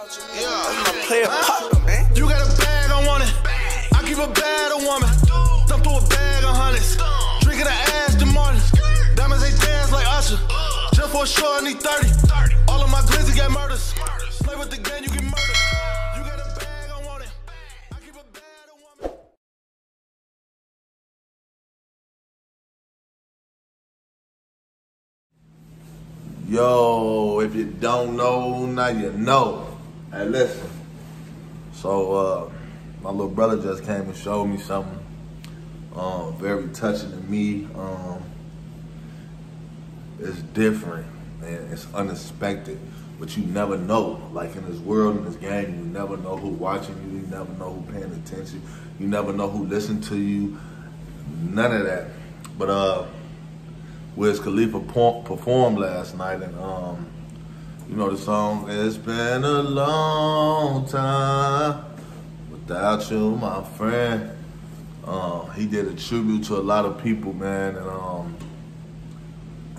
Yeah, play a pop, man. You got a bag, I want it. I give a bad a woman. Dump through a bag of hundreds. Drinking the Aston Martin. Diamonds, they dance like Usher. Just for sure, I need 30. All of my glizzy got murders. Play with the game, you get murdered. You got a bag, I want it. I give a bad a woman. Yo, if you don't know, now you know. Hey, listen. So, uh, my little brother just came and showed me something um, very touching to me. Um, it's different and it's unexpected, but you never know. Like in this world, in this game, you never know who watching you. You never know who paying attention. You never know who listened to you. None of that. But uh, Wiz Khalifa performed last night, and um, you know the song. It's been a long time without you, my friend. Um, he did a tribute to a lot of people, man, and um,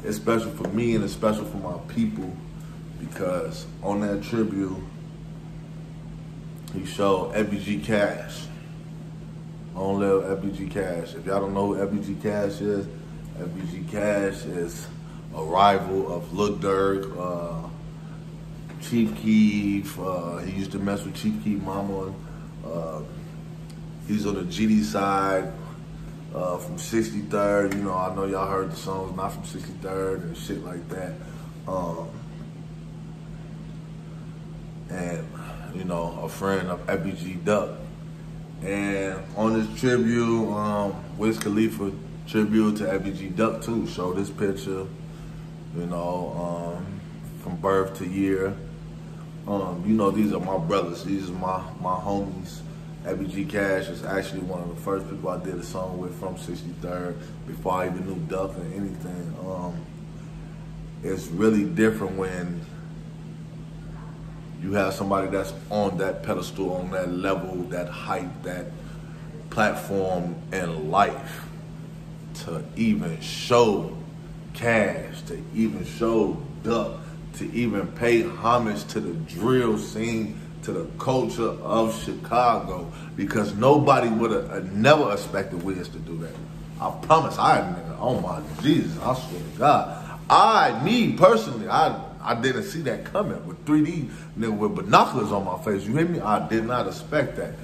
it's special for me and it's special for my people because on that tribute, he showed FBG Cash. On live FBG Cash. If y'all don't know who FBG Cash is, FBG Cash is a rival of Lil Durk, uh, Chief Keef. Uh, he used to mess with Chief Keef Mama. Uh, he's on the GD side uh, from 63rd. You know, I know y'all heard the songs, not from 63rd and shit like that. Um, and, you know, a friend of FBG Duck. And on this tribute, um, Wiz Khalifa tribute to FBG Duck too. Show this picture, you know, um, from birth to year. Um, you know, these are my brothers. These are my my homies. FBG Cash is actually one of the first people I did a song with from 63rd before I even knew Duck or anything. Um, it's really different when you have somebody that's on that pedestal, on that level, that height, that platform in life to even show cash, to even show duck, to even pay homage to the drill scene, to the culture of Chicago, because nobody would have never expected Wiz to do that. I promise, I nigga, oh my Jesus, I swear to God. I, me personally, I I didn't see that coming with 3D nigga with binoculars on my face. You hear me? I did not expect that.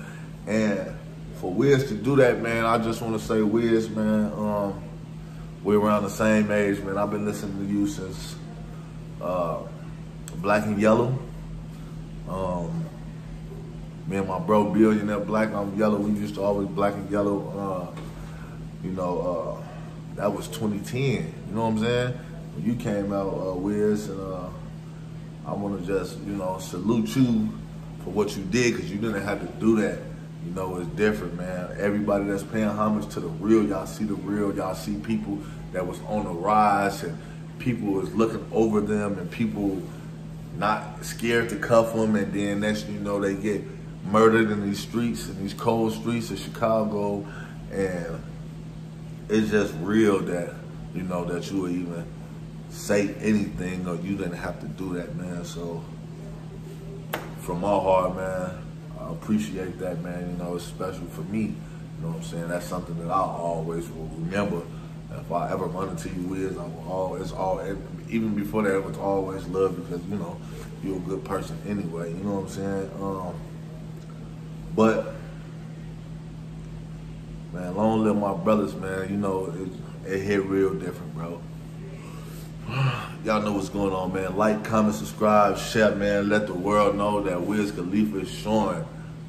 And for Wiz to do that, man, I just want to say, Wiz, man, um, we're around the same age, man. I've been listening to you since uh, Black and Yellow. Um, me and my bro Billionaire Black, I'm Yellow. We used to always Black and Yellow. Uh, you know, uh, that was 2010. You know what I'm saying? When you came out, uh, Wiz, and uh, I want to just, you know, salute you for what you did because you didn't have to do that. You know, it's different, man. Everybody that's paying homage to the real, y'all see the real, y'all see people that was on the rise and people was looking over them and people not scared to cuff them and then next you know they get murdered in these streets, in these cold streets of Chicago and it's just real that, you know, that you would even say anything or you didn't have to do that, man. So from my heart, man, I appreciate that, man. You know, it's special for me. You know what I'm saying? That's something that I always will remember. If I ever run into you, Wiz, I will always, all, even before that, it was always love because, you know, you're a good person anyway. You know what I'm saying? Um, but, man, long live my brothers, man. You know, it, it hit real different, bro. Y'all know what's going on, man. Like, comment, subscribe, share, man. Let the world know that Wiz Khalifa is showing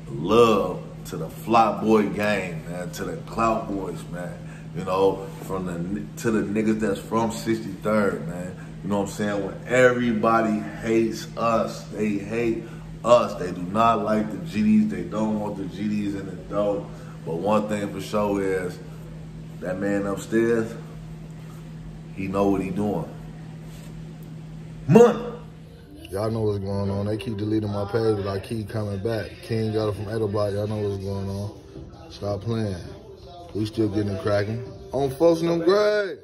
love to the fly boy gang, man, to the clout boys, man. You know, from the to the niggas that's from 63rd, man. You know what I'm saying? When everybody hates us, they hate us. They do not like the GDs. They don't want the GDs in the dough. But one thing for sure is that man upstairs, he know what he doing. Money. Y'all know what's going on. They keep deleting my page, but I keep coming back. King got it from Edoblock. Y'all know what's going on. Stop playing. We still getting it cracking. On folks them grave.